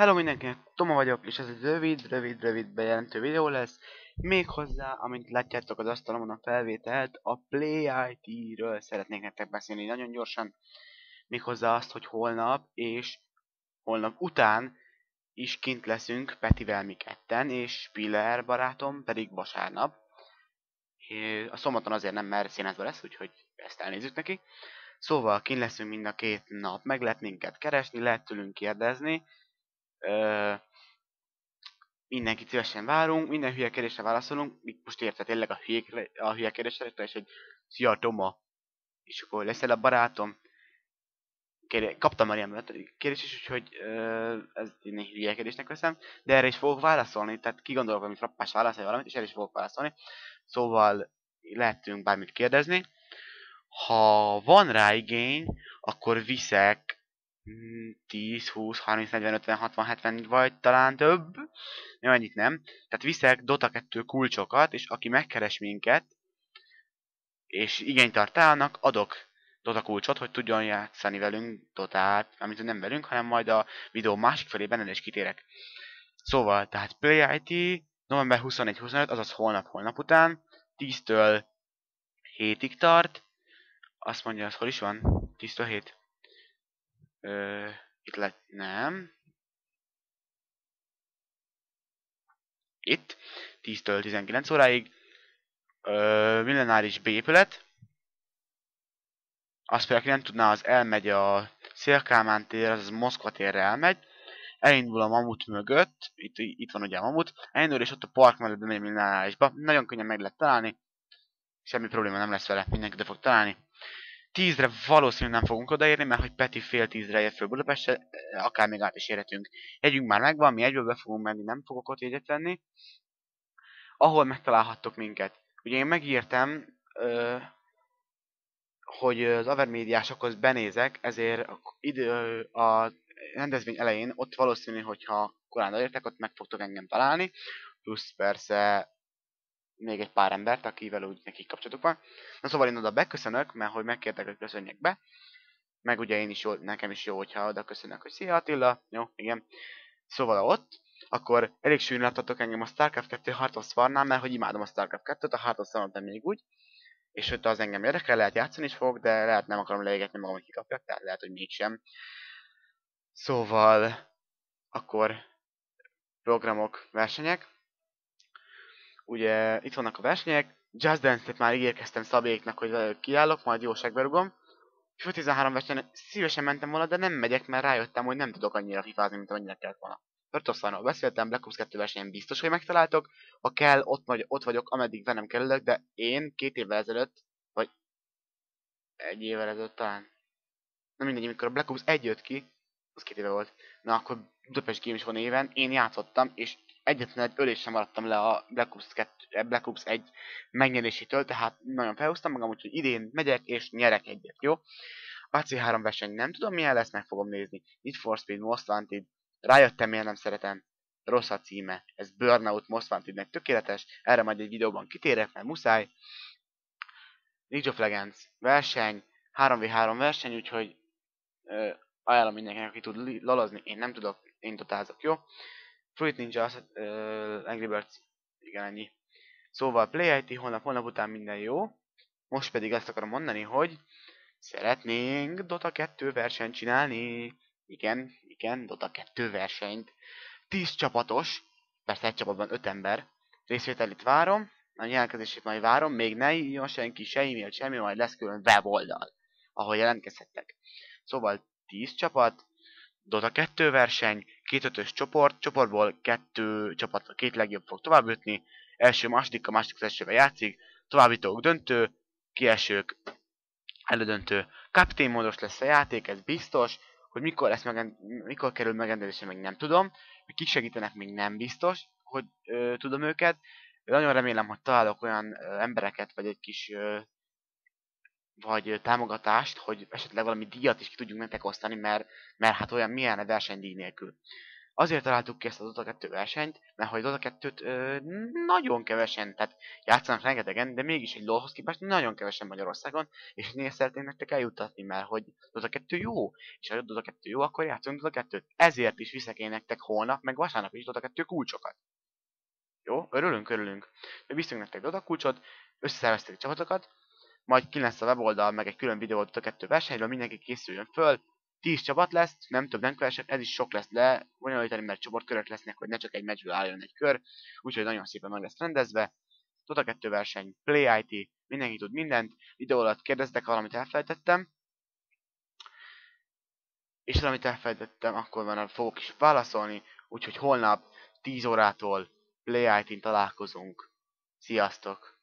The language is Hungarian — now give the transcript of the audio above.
Hello mindenkinek, Toma vagyok, és ez egy rövid, rövid, rövid bejelentő videó lesz. Méghozzá, amint látjátok az asztalomon a felvételt, a Play IT-ről szeretnék nektek beszélni nagyon gyorsan. Méghozzá azt, hogy holnap és holnap után is kint leszünk Petivel mi ketten, és Spiller barátom pedig vasárnap. A szombaton azért nem, mert színházban lesz, úgyhogy ezt elnézzük neki. Szóval kint leszünk mind a két nap, meg lehet minket keresni, lehet tőlünk kérdezni, Ö, mindenkit szívesen várunk, minden hülye kérdésre válaszolunk, most érted tényleg a hülye, a hülye kérdésre, és egy Szia Toma, és akkor leszel a barátom. Kérdé, kaptam már ilyen kérdést is, úgyhogy ö, ez egy hülye kérdésnek veszem, de erre is fogok válaszolni, tehát kigondolok valami frappás válasz, vagy valamit, és erre is fogok válaszolni. Szóval lehetünk bármit kérdezni. Ha van rá igény, akkor viszek 10, 20, 30, 40, 50, 60, 70 vagy talán több. Jó, ennyit nem. Tehát viszek Dota 2 kulcsokat, és aki megkeres minket, és igényt tart annak, adok Dota kulcsot, hogy tudjon játszani velünk Dotát, amit nem velünk, hanem majd a videó másik felében el is kitérek. Szóval, tehát Play IT november 21-25, azaz holnap, holnap után, 10-től 7-ig tart. Azt mondja, az hol is van? 10-től 7. Ö, itt lett, nem. Itt, 10-től 19 óráig. Ö, millenáris B épület. Azt például, aki nem tudná, az elmegy a Szélkámán tér, az Moszkva térre elmegy. Elindul a mamut mögött, itt, itt van ugye a mamut, elindul és ott a park mellett bemegy a millenárisba. Nagyon könnyen meg lehet találni. Semmi probléma nem lesz vele, mindenki de fog találni. Tízre valószínűleg nem fogunk odaérni, mert hogy Peti fél tízre ér föl Budapestre, akár még át is érhetünk. Jegyünk már megvan, mi egyből be fogunk menni, nem fogok ott jegyet venni. Ahol megtalálhattok minket. Ugye én megírtam, hogy az Avermédiásokhoz benézek, ezért idő, a rendezvény elején ott valószínű, hogyha korán értek, ott meg fogtok engem találni. Plusz persze még egy pár embert, akivel úgy nekik kapcsolatuk van. Na szóval én oda beköszönök, mert hogy megkértek, hogy köszönjek be. Meg ugye én is jó, nekem is jó, hogyha oda köszönök, hogy szia Attila, jó, igen. Szóval ott, akkor elég sűrűn láttatok engem a StarCraft 2 Heart of Swarnál, mert hogy imádom a StarCraft 2-t, a Heart of Swarnat de még úgy. És hogy az engem érdekel, lehet játszani is fogok, de lehet nem akarom leégetni magam, hogy kikapjak, tehát lehet, hogy mégsem. Szóval, akkor programok, versenyek ugye itt vannak a versenyek, Just Dance-et már ígérkeztem Szabéknak, hogy kiállok, majd jóságberugom. FIFA 13 versenyen szívesen mentem volna, de nem megyek, mert rájöttem, hogy nem tudok annyira fifázni, mint amennyire kellett volna. Pörtoszlánról beszéltem, Black Ops 2 versenyen biztos, hogy megtaláltok. Ha kell, ott, vagy, ott vagyok, ameddig velem kerülök, de én két évvel ezelőtt, vagy egy évvel ezelőtt talán. Nem mindegy, amikor a Black Ops 1 jött ki, az két éve volt. Na akkor Budapest Games van éven, én játszottam, és egyetlen egy ölés sem maradtam le a Black Ops, 2, eh, Black Ops 1 megnyerésétől, tehát nagyon felhoztam magam, úgyhogy idén megyek és nyerek egyet, jó? AC3 verseny nem tudom milyen lesz, meg fogom nézni. Need for Speed, Most Wanted, rájöttem miért nem szeretem. Rossz a címe, ez Burnout Most Wantednek tökéletes, erre majd egy videóban kitérek, mert muszáj. League of Legends verseny, 3v3 verseny, úgyhogy ö, ajánlom mindenkinek, aki tud lalazni, én nem tudok, én totázok, jó? Fruit Ninja, uh, Angry Birds, igen ennyi. Szóval Play IT holnap, holnap után minden jó. Most pedig azt akarom mondani, hogy szeretnénk Dota 2 versenyt csinálni. Igen, igen, Dota 2 versenyt. 10 csapatos, persze egy csapatban 5 ember. Részvételit várom, a jelentkezését majd várom, még ne írjon senki, se e-mail, semmi, majd lesz külön weboldal, ahol jelentkezhettek. Szóval 10 csapat, Dota 2 verseny, két ötös csoport, csoportból kettő csapat, a két legjobb fog tovább jutni, első, második, a második az elsővel játszik, továbbítók döntő, kiesők elődöntő. Captain módos lesz a játék, ez biztos, hogy mikor, lesz megend, mikor kerül megrendezésre, még nem tudom, hogy kik segítenek, még nem biztos, hogy ö, tudom őket. Nagyon remélem, hogy találok olyan ö, embereket, vagy egy kis ö, vagy támogatást, hogy esetleg valami díjat is ki tudjunk nektek osztani, mert, mert hát olyan milyen a versenydíj nélkül. Azért találtuk ki ezt a Dota 2 versenyt, mert hogy Dota 2-t ö, nagyon kevesen, tehát játszanak rengetegen, de mégis egy LoLhoz képest nagyon kevesen Magyarországon, és én szeretném nektek eljuttatni, mert hogy Dota 2 jó, és ha Dota 2 jó, akkor játszunk Dota 2-t. Ezért is viszek én nektek holnap, meg vasárnap is Dota 2 kulcsokat. Jó? Örülünk, örülünk. Mi viszünk nektek Dota kulcsot, összeszerveztek csapatokat, majd ki lesz a weboldal, meg egy külön videó Dota 2 versenyről, mindenki készüljön föl, 10 csapat lesz, nem több, nem kevesebb, ez is sok lesz le, bonyolítani, mert csoportkörök lesznek, hogy ne csak egy meccsből álljon egy kör, úgyhogy nagyon szépen meg lesz rendezve. Dota 2 verseny, Play IT, mindenki tud mindent, videó alatt kérdeztek valamit elfelejtettem, és valamit elfelejtettem, akkor már fogok is válaszolni, úgyhogy holnap 10 órától Play IT-n találkozunk. Sziasztok!